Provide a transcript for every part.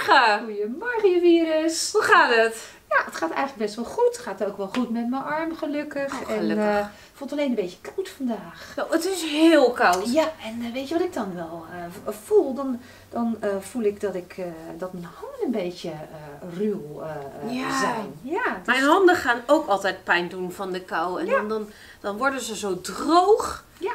Goedemorgen! Goedemorgen, je virus. Hoe gaat het? Ja, het gaat eigenlijk best wel goed. Het gaat ook wel goed met mijn arm, gelukkig. Oh, En gelukkig. eh, ik vond het alleen een beetje koud vandaag. Nou, het is heel koud. Ja, en eh, weet je wat ik dan wel eh, voel? Dan, dan eh, voel ik dat, ik, eh, dat mijn handen een beetje eh, ruw eh, eh, Ja. zijn. Ja, dus- Mijn handen gaan ook altijd pijn doen van de kou. En Ja. dan, dan, dan worden ze zo droog. Ja.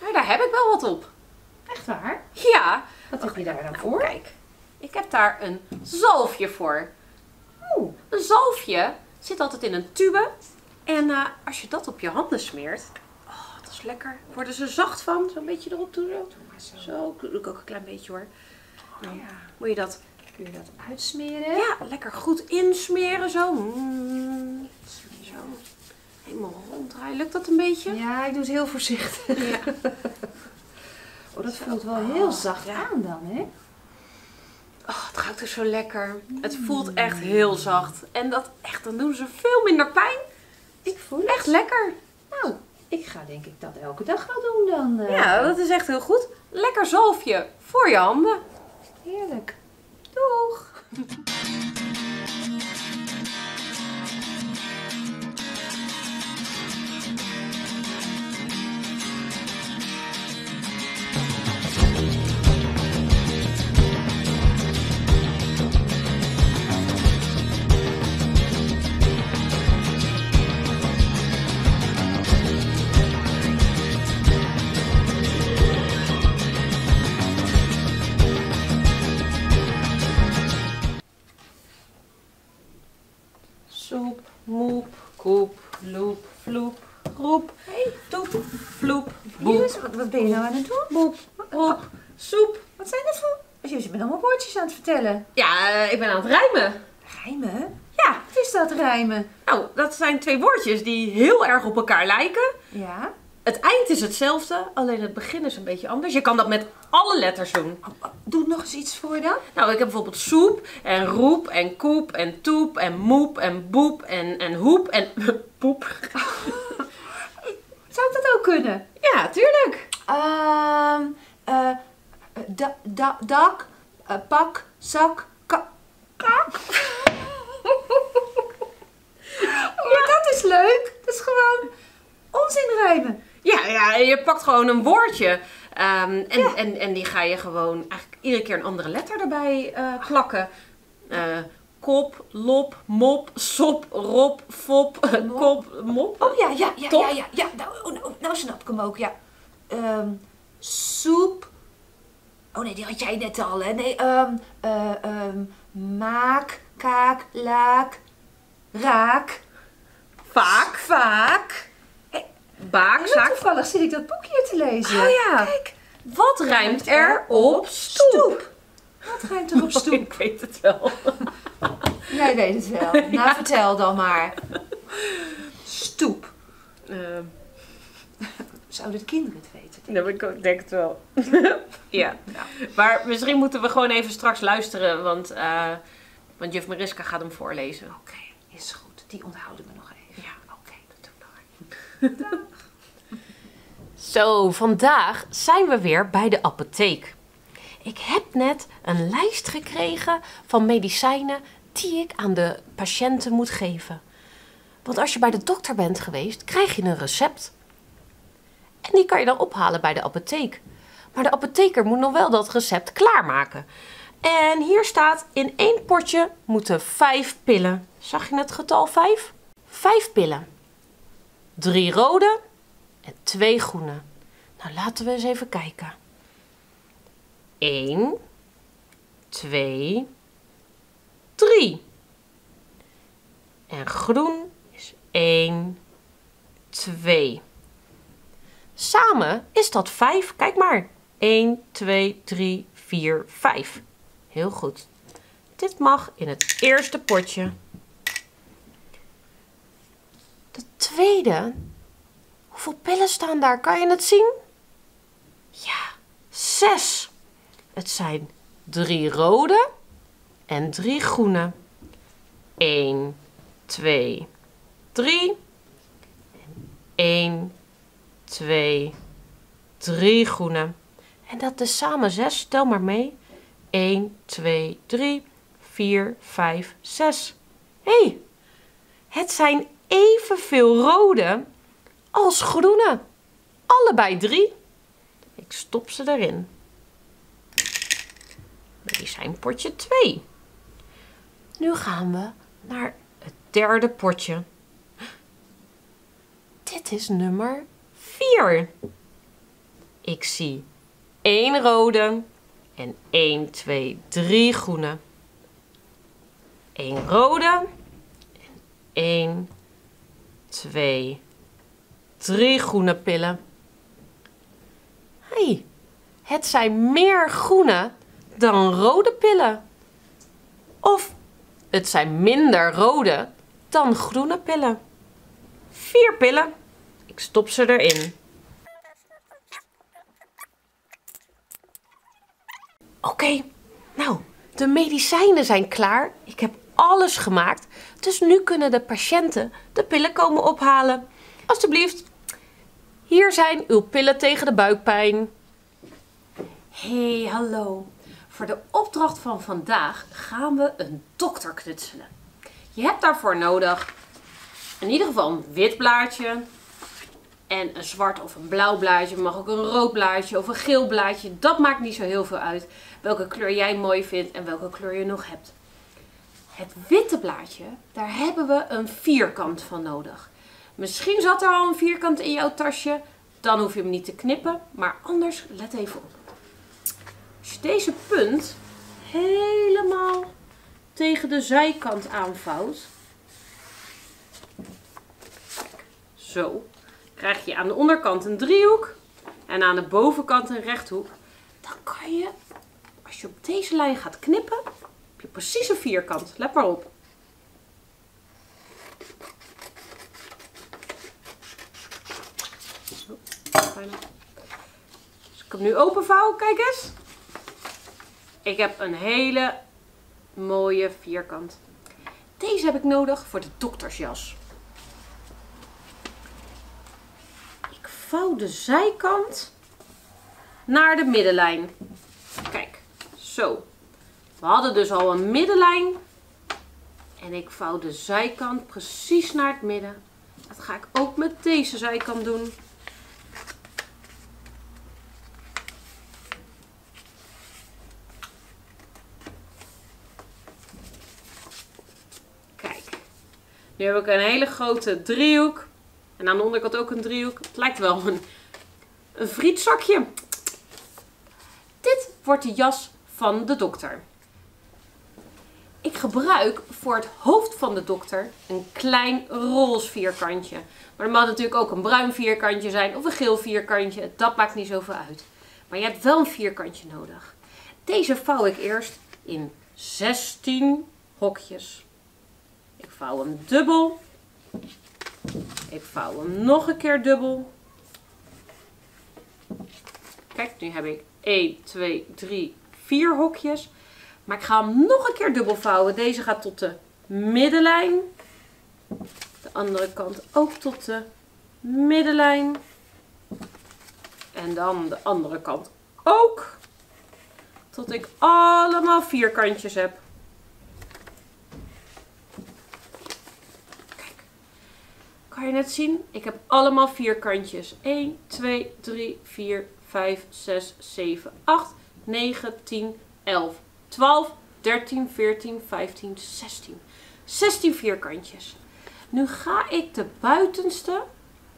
Maar daar heb ik wel wat op. echt waar. Ja. Wat heb je daar dan Nou, voor? kijk. Ik heb daar een zalfje voor. Oeh, Een zalfje zit altijd in een tube. En eh, als je dat op je handen smeert. Oh, dat is lekker. Worden ze zacht van. Zo'n beetje erop doen. Zo. zo. Doe ik ook een klein beetje hoor. Dan Ja. moet je dat Kun je dat uitsmeren? ja, lekker goed insmeren zo. Mm, zo. Helemaal ronddraaien. Lukt dat een beetje? Ja, ik doe het heel voorzichtig. Ja. Oh, dat voelt wel heel Oh, zacht aan dan, hè? Het ruikt er zo lekker. Het voelt echt heel zacht. En dat echt, dan doen ze veel minder pijn. Ik voel het. Echt lekker. Nou, ik ga denk ik dat elke dag wel doen dan. eh. Ja, dat is echt heel goed. Lekker zalfje voor je handen. Heerlijk. Doeg! Soep, moep, koep, loep, vloep, roep, toep, vloep, boep, Iris, wat, wat ben je nou aan het doen? boep, roep, soep. Wat zijn dat voor... Je bent allemaal woordjes aan het vertellen. Ja, eh, ik ben aan het rijmen. Rijmen? Ja, Wat is dat rijmen? nou, dat zijn twee woordjes die heel erg op elkaar lijken. Ja. Het eind is hetzelfde, alleen het begin is een beetje anders. Je kan dat met alle letters doen. Doe nog eens iets voor dan. Nou, ik heb bijvoorbeeld soep en roep en koep en toep en moep en boep en, en hoep en poep. Zou dat ook kunnen? Ja, tuurlijk. Ehm, eh, da, da, dak, eh, pak, zak, ka, kak. oh, dat is leuk. Dat is gewoon onzin rijmen. Ja, ja, je pakt gewoon een woordje. ehm, en, Ja. en, en die ga je gewoon eigenlijk iedere keer een andere letter erbij eh, plakken. Eh, kop, lop, mop, sop, rob, fop, Mop. kop, mop. Oh ja, ja, ja, Top. ja, ja, ja. Nou, oh, nou, nou snap ik hem ook, ja. Ehm, soep. Oh nee, die had jij net al, hè? Nee, eh, ehm, maak, kaak, laak, raak, Vaak, vaak. Baak, zaak. toevallig zit ik dat boekje hier te lezen. Oh ja. Kijk. Wat rijmt er op stoep? Wat rijmt er op stoep? Ik weet het wel. Jij weet het wel. Nou, vertel dan maar. Stoep. Eh, Zouden de kinderen het weten? Nou, ik denk het wel. ja. Nou. Maar misschien moeten we gewoon even straks luisteren, want, eh, want juf Mariska gaat hem voorlezen. Oké, is goed. Die onthouden we nog even. Ja. Oké, dat doen we nog. Zo, vandaag zijn we weer bij de apotheek. Ik heb net een lijst gekregen van medicijnen die ik aan de patiënten moet geven. Want als je bij de dokter bent geweest, krijg je een recept. En die kan je dan ophalen bij de apotheek. Maar de apotheker moet nog wel dat recept klaarmaken. En hier staat, in één potje moeten vijf pillen. Zag je het getal vijf? Vijf pillen. Drie rode en twee groene. Nou, laten we eens even kijken. 1, 2, 3. En groen is 1, 2. Samen is dat 5. Kijk maar. 1, 2, 3, 4, 5. Heel goed. Dit mag in het eerste potje. De tweede. Hoeveel pillen staan daar? Kan je het zien? Ja, zes. Het zijn drie rode en drie groene. 1, 2, 3. 1, 2, 3 groene. En dat is samen 6. Tel maar mee. 1, 2, 3, 4, 5, 6. Hé, hey, het zijn evenveel rode als groene. Allebei drie. Ik stop ze erin. Medicijnpotje 2. Nu gaan we naar het derde potje. Dit is nummer 4. Ik zie één rode en 1, 2, 3 groene. 1 rode en 1, 2, 3 groene pillen. hey, het zijn meer groene dan rode pillen. Of het zijn minder rode dan groene pillen. Vier pillen. Ik stop ze erin. Oké, nou, de medicijnen zijn klaar. Ik heb alles gemaakt. Dus nu kunnen de patiënten de pillen komen ophalen. Alsjeblieft. Hier zijn uw pillen tegen de buikpijn. Hey, hallo. Voor de opdracht van vandaag gaan we een dokter knutselen. Je hebt daarvoor nodig in ieder geval een wit blaadje en een zwart of een blauw blaadje. Mag ook een rood blaadje of een geel blaadje. Dat maakt niet zo heel veel uit welke kleur jij mooi vindt en welke kleur je nog hebt. Het witte blaadje, daar hebben we een vierkant van nodig. Misschien zat er al een vierkant in jouw tasje. Dan hoef je hem niet te knippen. Maar anders, let even op. Als je deze punt helemaal tegen de zijkant aanvouwt. Zo. Krijg je aan de onderkant een driehoek. En aan de bovenkant een rechthoek. Dan kan je, als je op deze lijn gaat knippen, heb je precies een vierkant. Let maar op. Zo, bijna. Dus ik hem nu openvouwen, kijk eens. Ik heb een hele mooie vierkant. Deze heb ik nodig voor de doktersjas. Ik vouw de zijkant naar de middenlijn. Kijk, zo. We hadden dus al een middenlijn. En ik vouw de zijkant precies naar het midden. Dat ga ik ook met deze zijkant doen. Nu heb ik een hele grote driehoek. En aan de onderkant ook een driehoek. Het lijkt wel een, een frietzakje. Dit wordt de jas van de dokter. Ik gebruik voor het hoofd van de dokter een klein roze vierkantje. Maar er mag natuurlijk ook een bruin vierkantje zijn of een geel vierkantje. Dat maakt niet zoveel uit. Maar je hebt wel een vierkantje nodig. Deze vouw ik eerst in 16 hokjes. Ik vouw hem dubbel. Ik vouw hem nog een keer dubbel. Kijk, nu heb ik 1, 2, 3, 4 hokjes. Maar ik ga hem nog een keer dubbel vouwen. Deze gaat tot de middenlijn. De andere kant ook tot de middenlijn. En dan de andere kant ook. Tot ik allemaal vierkantjes heb. Kan net zien? Ik heb allemaal vierkantjes. 1, 2, 3, 4, 5, 6, 7, 8, 9, 10, 11, 12, 13, 14, 15, 16. 16 vierkantjes. Nu ga ik de buitenste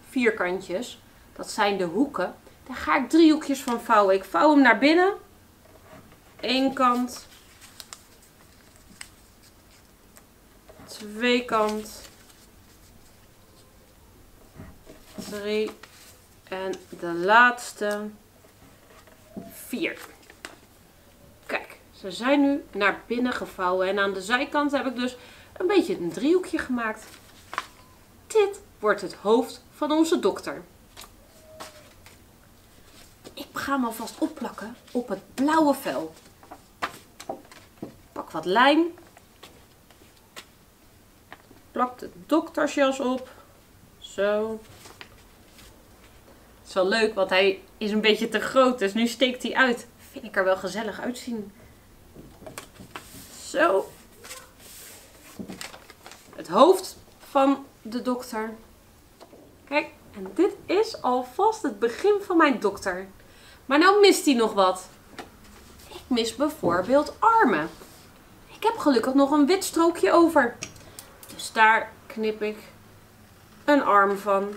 vierkantjes, dat zijn de hoeken, daar ga ik driehoekjes van vouwen. Ik vouw hem naar binnen. Eén kant. Twee kant. 3 en de laatste 4. Kijk, ze zijn nu naar binnen gevouwen en aan de zijkant heb ik dus een beetje een driehoekje gemaakt. Dit wordt het hoofd van onze dokter. Ik ga hem alvast opplakken op het blauwe vel. Pak wat lijm. Plak de doktersjas op. Zo wel leuk, want hij is een beetje te groot. Dus nu steekt hij uit. Vind ik er wel gezellig uitzien. Zo. Het hoofd van de dokter. Kijk, en dit is alvast het begin van mijn dokter. Maar nou mist hij nog wat. Ik mis bijvoorbeeld armen. Ik heb gelukkig nog een wit strookje over. Dus daar knip ik een arm van.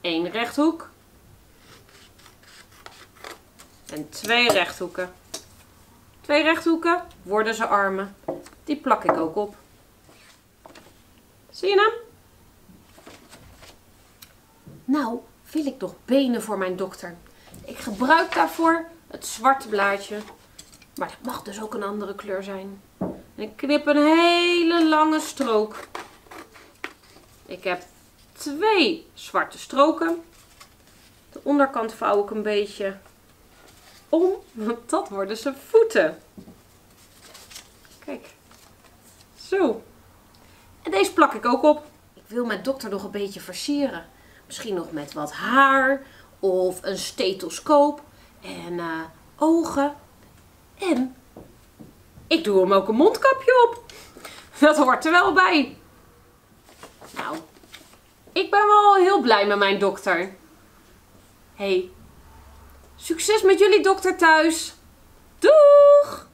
Eén rechthoek. En twee rechthoeken. Twee rechthoeken worden ze armen. Die plak ik ook op. Zie je hem? Nou, wil ik nog benen voor mijn dokter. Ik gebruik daarvoor het zwarte blaadje. Maar het mag dus ook een andere kleur zijn. En ik knip een hele lange strook. Ik heb twee zwarte stroken. De onderkant vouw ik een beetje om, want dat worden zijn voeten. Kijk. Zo. En deze plak ik ook op. Ik wil mijn dokter nog een beetje versieren. Misschien nog met wat haar of een stethoscoop en uh, ogen. En ik doe hem ook een mondkapje op. Dat hoort er wel bij. Nou, ik ben wel heel blij met mijn dokter. hey, succes met jullie dokter thuis. Doeg!